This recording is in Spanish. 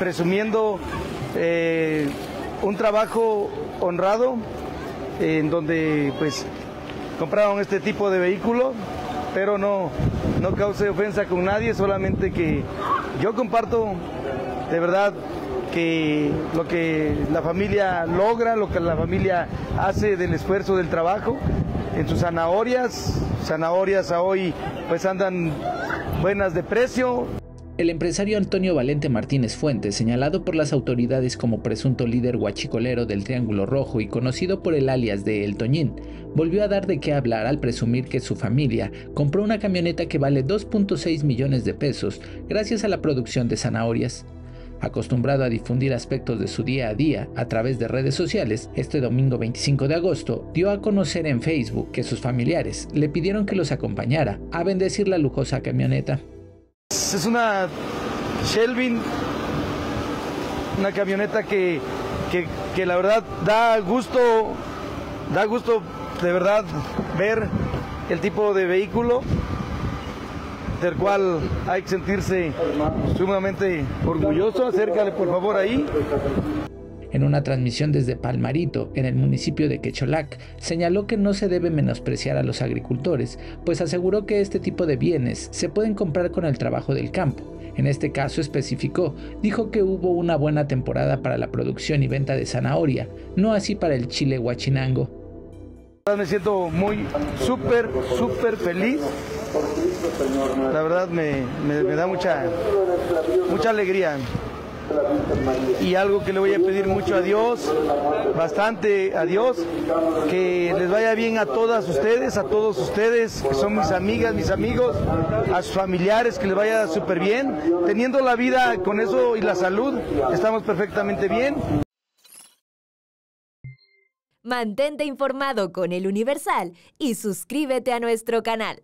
presumiendo eh, un trabajo honrado en donde pues compraron este tipo de vehículo, pero no, no cause ofensa con nadie, solamente que yo comparto de verdad que lo que la familia logra, lo que la familia hace del esfuerzo del trabajo, en sus zanahorias, zanahorias a hoy pues andan buenas de precio, el empresario Antonio Valente Martínez Fuentes, señalado por las autoridades como presunto líder guachicolero del Triángulo Rojo y conocido por el alias de El Toñín, volvió a dar de qué hablar al presumir que su familia compró una camioneta que vale 2.6 millones de pesos gracias a la producción de zanahorias. Acostumbrado a difundir aspectos de su día a día a través de redes sociales, este domingo 25 de agosto dio a conocer en Facebook que sus familiares le pidieron que los acompañara a bendecir la lujosa camioneta. Es una Shelvin, una camioneta que, que, la verdad da gusto, da gusto de verdad ver el tipo de vehículo del cual hay que sentirse sumamente orgulloso. Acércale por favor ahí. En una transmisión desde Palmarito, en el municipio de Quecholac, señaló que no se debe menospreciar a los agricultores, pues aseguró que este tipo de bienes se pueden comprar con el trabajo del campo. En este caso especificó, dijo que hubo una buena temporada para la producción y venta de zanahoria, no así para el chile huachinango. Me siento muy súper, súper feliz. La verdad me, me da mucha, mucha alegría y algo que le voy a pedir mucho a Dios, bastante a Dios, que les vaya bien a todas ustedes, a todos ustedes, que son mis amigas, mis amigos, a sus familiares, que les vaya súper bien. Teniendo la vida con eso y la salud, estamos perfectamente bien. Mantente informado con el Universal y suscríbete a nuestro canal.